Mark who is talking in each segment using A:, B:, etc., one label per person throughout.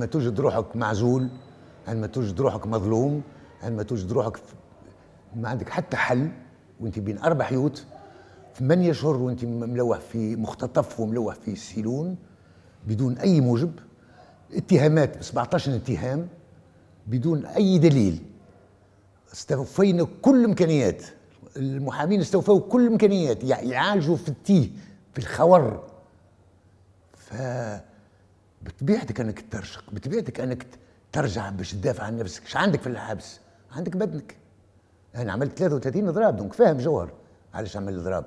A: عندما توجد روحك معزول عندما توجد روحك مظلوم عندما توجد روحك ما عندك حتى حل وانت بين أربع حيوت ثمانية اشهر وانت ملوح في مختطف وملوح في سيلون بدون أي موجب اتهامات 17 اتهام بدون أي دليل. استوفينا كل الإمكانيات المحامين استوفوا كل الإمكانيات يعالجوا في التيه في الخور. ف بطبيعتك أنك ترشق بطبيعتك أنك ترجع باش تدافع عن نفسك. إيش عندك في الحبس؟ عندك بدنك. أنا عملت 33 اضراب donc فاهم جوهر. علاش عمل الاضراب؟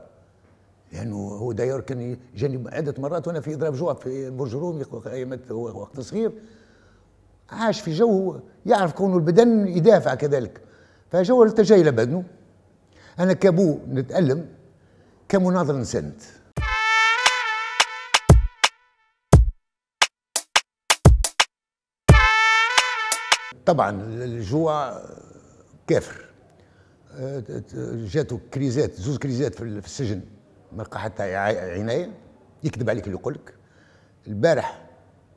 A: لأنه هو داير كان جاني عدة مرات وأنا في اضراب جوع في برج رومي وقت صغير. عاش في جو يعرف كونه البدن يدافع كذلك. فجوهر التجا إلى بدنه أنا كابو نتألم كمناظر نسند طبعا الجوع كافر. جاته كريزات زوز كريزات في السجن ما لقى حتى عنايه يكذب عليك اللي يقول لك البارح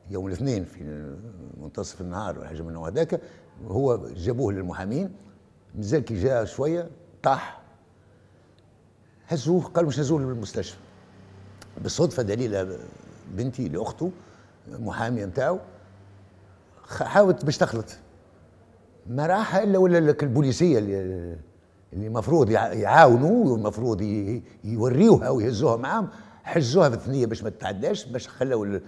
A: يوم الاثنين في منتصف النهار ولا حاجة من هذاك هو جابوه للمحامين مازال كي جاء شوية طاح. هزوه قالوا مش هزوه للمستشفى. بالصدفه دليل بنتي لأخته محامية نتاعو حاولت باش تخلط. ما راح الا ولا البوليسية اللي المفروض يعاونوا والمفروض يوريوها ويهزوها معاهم. حجزوها في الثنية باش ما تتعداش باش خلوا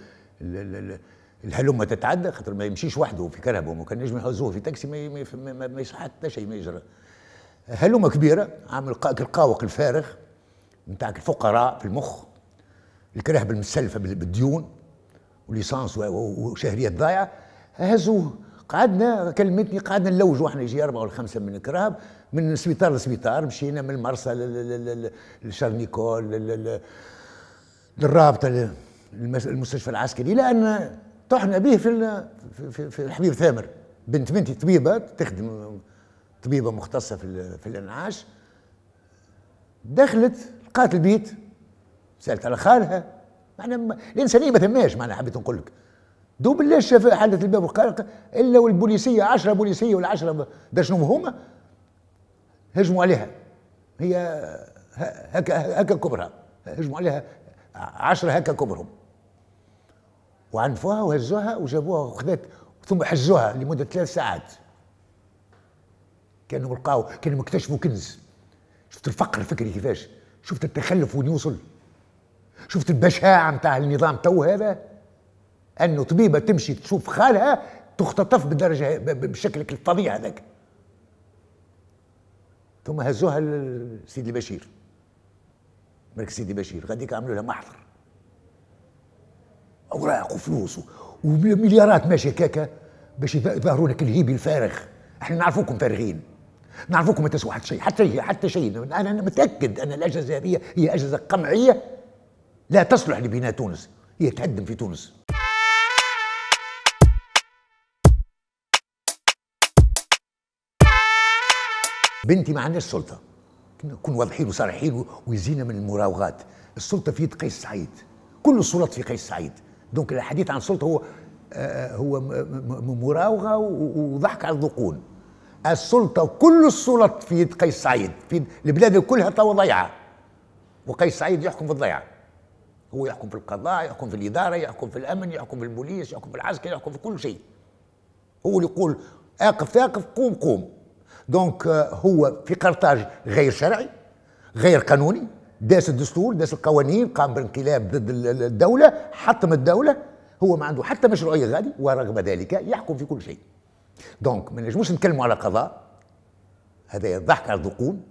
A: الهلمه تتعدى خاطر ما يمشيش وحده في كرهبه وما كان نجم يحوزوه في تاكسي ما, ما, ما, ما يصح حتى شيء ما يجرى. هلمه كبيرة عامل القاوق الفارغ نتاعك الفقراء في المخ الكرهبه المسلفة بالديون وليسانس وشهريات ضايعة هزوه. قعدنا كلمتني قعدنا نلوجوا إحنا يجي أربعة ولا خمسة من الكراب من سبيطار لسبيطار مشينا من المرسى للشارنيكول للرابطة المستشفى العسكري لأن طحنا به في, في الحبيب ثامر بنت بنتي طبيبة تخدم طبيبة مختصة في في الإنعاش. دخلت لقات البيت سألت على خالها. معناها الإنسانية ما ثماش معناها حبيت نقول لك. دو بالله شاف حالة الباب وقال إلا والبوليسية عشرة بوليسية ولا عشرة دا شنو هما؟ هجموا عليها. هي هكا هكا كبرها. هجموا عليها. عشرة هكا كبرهم. وعنفوها وهزوها وجابوها وخذت ثم حجوها لمدة ثلاث ساعات. كانوا لقاو كانوا اكتشفوا كنز. شفت الفقر الفكري كيفاش؟ شفت التخلف وين يوصل شفت البشاعة نتاع النظام تو هذا؟ أنه طبيبة تمشي تشوف خالها تختطف بالدرجه بشكلك الفظيع هذاك. ثم هزوها لسيدي بشير ملك سيدي بشير غاديك عملوا لها محضر. اوراق وفلوس ومليارات ماشيه كاكا باش يظهروا لك الهيبي الفارغ. إحنا نعرفوكم فارغين. نعرفوكم ما تسوى حتى شيء حتى شيء حتى شيء. أنا متأكد أن الأجهزة هذه هي أجهزة قمعية لا تصلح لبناء تونس. هي تهدم في تونس. بنتي ما عندهاش سلطة. نكون واضحين وصريحين ويزينا من المراوغات. السلطة في يد قيس سعيد. كل السلطات في قيس سعيد. donc الحديث عن السلطة هو آه هو مراوغة وضحك على الذقون. السلطة كل السلطات في يد قيس سعيد. في البلاد كلها توا ضيعة. وقيس سعيد يحكم في الضيعة. هو يحكم في القضاء يحكم في الإدارة يحكم في الأمن يحكم في البوليس يحكم في العسكر يحكم في كل شيء. هو اللي يقول اقف اقف قوم قوم. donc هو في قرطاج غير شرعي غير قانوني داس الدستور داس القوانين قام بانقلاب ضد الدولة حطم الدولة هو ما عنده حتى مشروعية غادي ورغم ذلك يحكم في كل شيء. donc ما نجموش نتكلموا على قضاء هذا ضحك على الذقون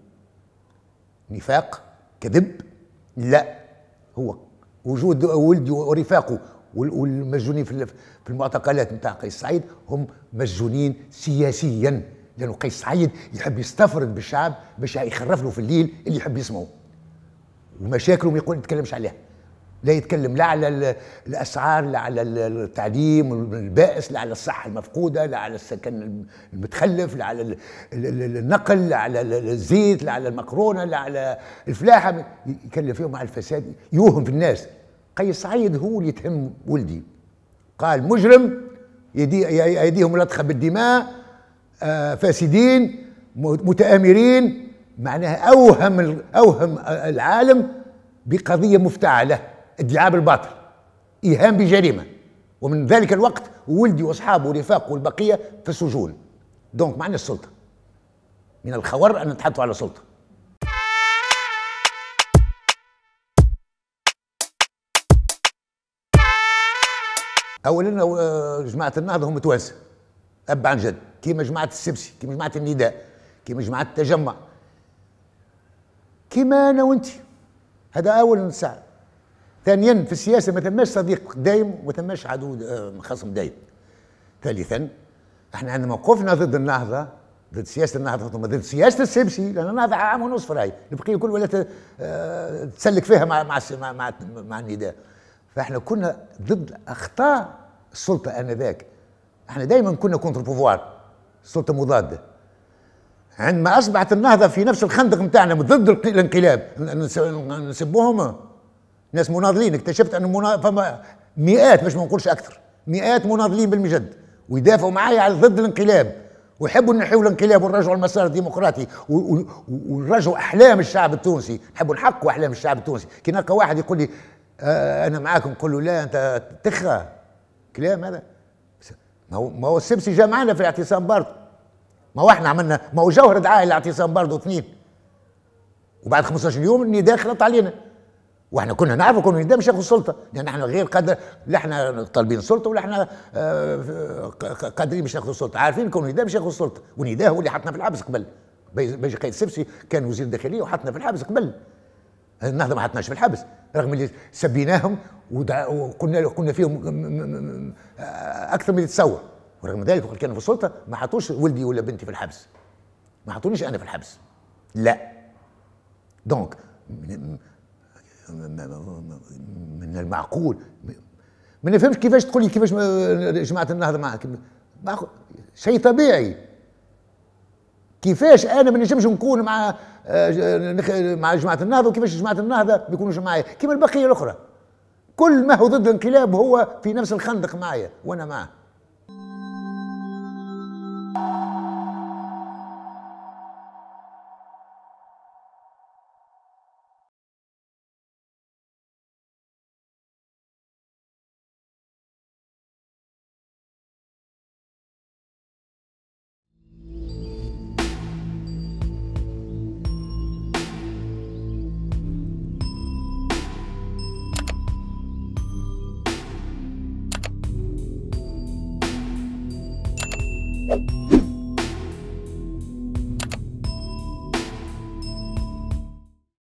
A: نفاق كذب لا هو وجود ولدي ورفاقه والمسجونين في المعتقلات نتاع قيس سعيد هم مسجونين سياسيا. لأنه قيس سعيد يحب يستفرد بالشعب باش يخرف له في الليل اللي يحب يسمعه. ومشاكله ما يقول يتكلمش عليها. لا يتكلم لا على الأسعار لا على التعليم البائس لا على الصحة المفقودة لا على السكن المتخلف لا على النقل لا على الزيت لا على المقرونه لا على الفلاحة. يتكلم فيهم على الفساد يوهم في الناس. قيس سعيد هو اللي يتهم ولدي. قال مجرم يدي ايديهم ملطخه بالدماء فاسدين متآمرين معناها أوهم أوهم العالم بقضية مفتعلة ادعاء بالباطل إيهام بجريمة. ومن ذلك الوقت ولدي وأصحابه ورفاقه والبقية في السجون. دونك معنى السلطة. من الخور أن نتحدثوا على سلطة. اولا آه، جماعة النهضة هم توانسة أب عن جد. كيما جماعة السبسي كيما جماعة النداء كيما جماعة التجمع. كيما أنا وأنت. هذا أول ساعة. ثانيا في السياسة ما ثماش صديق دايم وما ثماش عدو آه، خصم دايم. ثالثا إحنا عندما وقفنا ضد النهضة ضد سياسة النهضة ثم ضد سياسة السبسي لأن النهضة عام ونصف راهي. البقيه الكل ولا آه، تسلك فيها مع مع مع, مع النداء. فإحنا كنا ضد أخطاء السلطة آنذاك. إحنا دائما كنا contre-pouvoir السلطه مضاده عندما أصبحت النهضة في نفس الخندق نتاعنا ضد الانقلاب نسبوهم؟ ناس مناضلين اكتشفت أن فما مئات باش ما نقولش أكثر مئات مناضلين بالمجد ويدافعوا معايا على ضد الانقلاب ويحبوا نحيوا الانقلاب ونرجعوا المسار الديمقراطي ونرجعوا أحلام الشعب التونسي نحبوا الحق وأحلام الشعب التونسي. كي نلقى واحد يقول لي آه أنا معاكم نقول له لا أنت تخى كلام هذا. ما هو ما هو السبسي جا معنا في الاعتصام برضه. ما هو إحنا عملنا ما هو جوهر دعاية الاعتصام برضه اثنين. وبعد 15 يوم النداء خلط علينا. وإحنا كنا نعرف كنا النداء مش ياخذ السلطة. لأن إحنا غير قادر لا إحنا طالبين السلطه ولا إحنا آه، قادرين باش ناخذ السلطة. عارفين كون النداء مش ياخذ السلطة. والنداء هو اللي حطنا في الحبس قبل. بيجي قيد السبسي كان وزير الداخليه وحطنا في الحبس قبل. النهضه ما حطناش في الحبس رغم اللي سبيناهم وقلنا قلنا فيهم أكثر من اللي تصور ورغم ذلك وقت كانوا في السلطة ما حطوش ولدي ولا بنتي في الحبس. ما حطونيش أنا في الحبس. لا. دونك من المعقول ما نفهمش كيفاش تقول لي كيفاش جماعة النهضه معك شيء طبيعي. كيفاش أنا ما نجمش نكون مع آه، مع جماعة النهضة وكيفاش جماعة النهضة ما يكونوش معايا كيما البقية الأخرى. كل ما هو ضد الانقلاب هو في نفس الخندق معايا وأنا معه